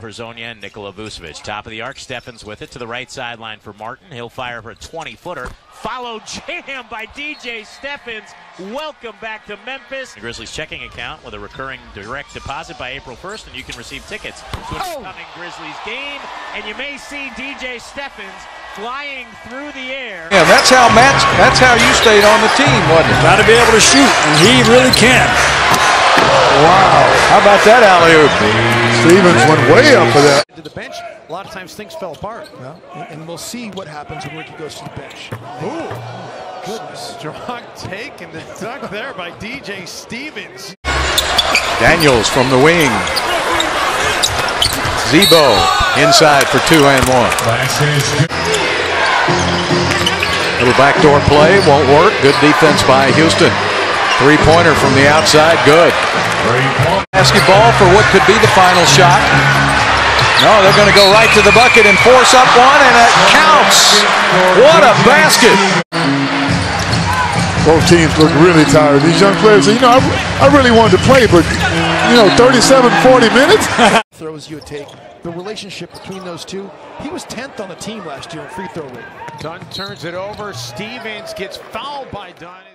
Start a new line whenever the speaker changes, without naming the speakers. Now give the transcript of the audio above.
Mario Hezonja and Nikola Vucevic. Top of the arc, Stephens with it to the right sideline for Martin. He'll fire for a 20-footer. Follow jam by DJ Stephens. Welcome back to Memphis. The Grizzlies checking account with a recurring direct deposit by April 1st, and you can receive tickets to an
Oh.
upcoming Grizzlies game. And you may see DJ Stephens flying through the air.
Yeah, that's how Matt. That's how you stayed on the team, wasn't it?
Got to be able to shoot, and he really can.
Wow. How about that alley oop?
Stephens went way up for that.
to the bench, a lot of times things fell apart.
Well, and we'll see what happens when Ricky goes to the bench.
Ooh, goodness. Strong take and the dunk there by DJ Stephens.
Daniels from the wing. Z-Bo inside for two and one. Little backdoor play won't work. Good defense by Houston. Three pointer from the outside, good. Basketball for what could be the final shot. No, they're going to go right to the bucket and force up one, and it counts. What a basket!
Both teams look really tired. These young players, you know, I, I really wanted to play, but, you know, 37, 40 minutes.
Throws you a take. The relationship between those two, he was 10th on the team last year in free throw rate.
Dunn turns it over. Stephens gets fouled by Dunn.